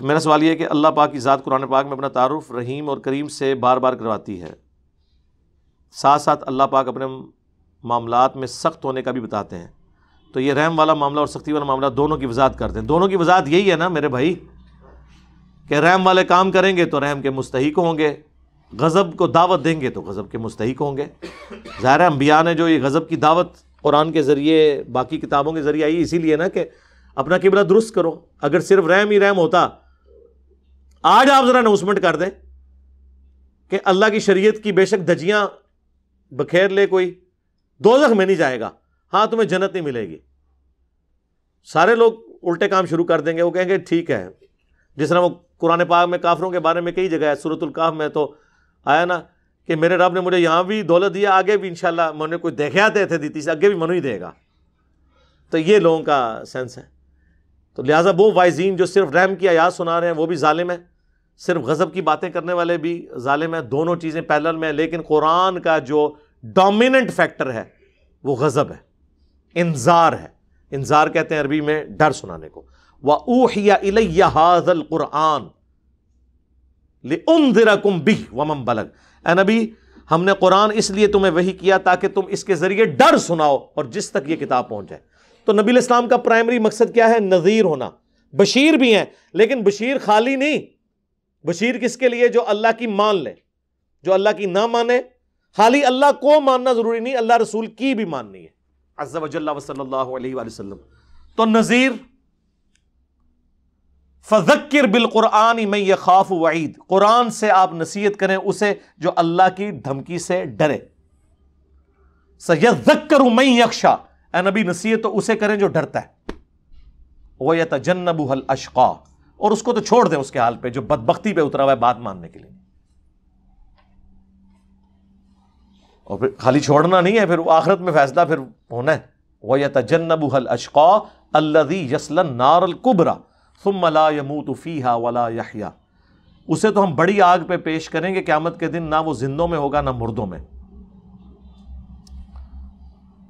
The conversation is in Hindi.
मेरा सवाल यह कि अल्लाह पाक की ज़ात कुरान पाक में अपना तारुफ रहीम और करीम से बार बार करवाती है। साथ साथ अल्लाह पाक अपने मामलात में सख्त होने का भी बताते हैं। तो ये रहम वाला मामला और सख्ती वाला मामला दोनों की वजात करते हैं। दोनों की वजात यही है ना मेरे भाई, कि रहम वाले काम करेंगे तो रहम के मुस्तक होंगे, गज़ब को दावत देंगे तो गज़ब के मुस्तक होंगे। ज़ाहिर अम्बिया ने जो ये गज़ब की दावत कुरान के ज़रिए, बाकी किताबों के ज़रिए आई, इसीलिए ना कि अपना किबला दुरुस्त करो। अगर सिर्फ़ रहम ही रहम होता आज आप ज़रा अनाउंसमेंट कर दें कि अल्लाह की शरीयत की बेशक दजियाँ बखेर ले कोई दो में नहीं जाएगा। हाँ तुम्हें जन्नत नहीं मिलेगी। सारे लोग उल्टे काम शुरू कर देंगे, वो कहेंगे, ठीक है। जिस तरह वो कुरान पाक में काफरों के बारे में कई जगह है, सूरतुल काफ में तो आया ना कि मेरे रब ने मुझे यहाँ भी दौलत दिया आगे भी इंशाल्लाह मैंने कोई देखे थे दी से, आगे भी मनु ही देगा। तो ये लोगों का सेंस है। तो लिहाजा वो वाइजीन जो सिर्फ़ रैम की आयात सुना रहे हैं, वो भी ालिम है। सिर्फ़ गज़ब की बातें करने वाले भी ालिम है। दोनों चीज़ें पैरल में लेकिन कुरान का जो डोमिनेंट फैक्टर है, वो गज़ब है। इंजार है। इंजार कहते हैं अरबी में डर सुनाने को। व ऊहिया हाजल कुरान कुम बिह वमम बलग। ए नबी, हमने कुरान इसलिए तुम्हें वही किया ताकि तुम इसके ज़रिए डर सुनाओ और जिस तक ये किताब पहुँच जाए। तो नबी इस्लाम का प्राइमरी मकसद क्या है? नज़ीर होना। बशीर भी हैं, लेकिन बशीर खाली नहीं। बशीर किसके लिए? जो अल्लाह की मान ले, जो अल्लाह की ना माने। खाली अल्लाह को मानना ज़रूरी नहीं, अल्लाह रसूल की भी माननी है। वसल्लम तो नज़ीर फ़ज़क्र बिल कुरान में यह खाफ वईद। कुरान से आप नसीहत करें, उसे जो अल्लाह की धमकी से डरे। सयक्कर मई यक्षा नबी, नसीहत तो उसे करें जो डरता है। वह तजन्नबू हल अशका। और उसको तो छोड़ दें उसके हाल पे, जो बदबख्ती पे उतरा हुआ है बात मानने के लिए। और फिर खाली छोड़ना नहीं है, फिर आखिरत में फैसला फिर होना है। वह तजन्नबू हल अशका अल्लदी यसलन नारल कुबरा सुमला यमूत फ़ीहा वला यहिया। उसे तो हम बड़ी आग पे पेश करेंगे, क्यामत के दिन ना वो जिंदों में होगा, ना मुर्दों में।